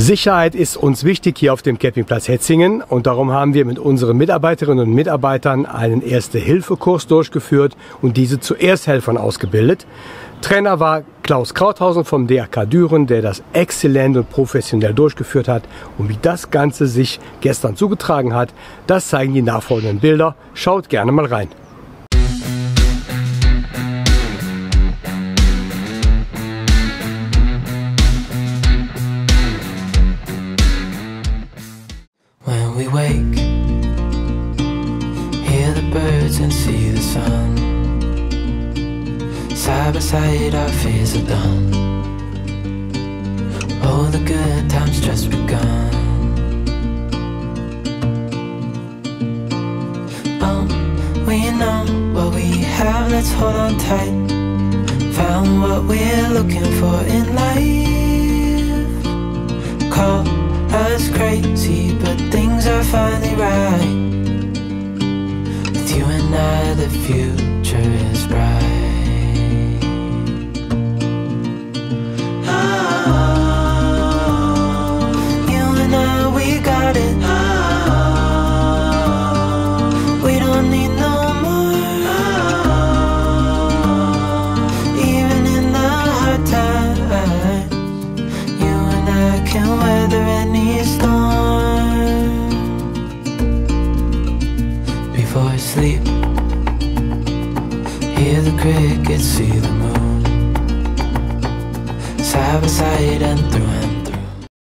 Sicherheit ist uns wichtig hier auf dem Campingplatz Hetzingen und darum haben wir mit unseren Mitarbeiterinnen und Mitarbeitern einen Erste-Hilfe-Kurs durchgeführt und diese zu Ersthelfern ausgebildet. Trainer war Klaus Krauthausen vom DRK Düren, der das exzellent und professionell durchgeführt hat. Und wie das Ganze sich gestern zugetragen hat, das zeigen die nachfolgenden Bilder. Schaut gerne mal rein. We wake, hear the birds and see the sun. Side by side, our fears are done. Oh, the good times just begun. Oh, we know what we have, let's hold on tight. Found what we're looking for in life. Finally right. With you and I, the future is bright. Oh, you and I, we Before I sleep, hear the crickets, see the moon. Side by side and through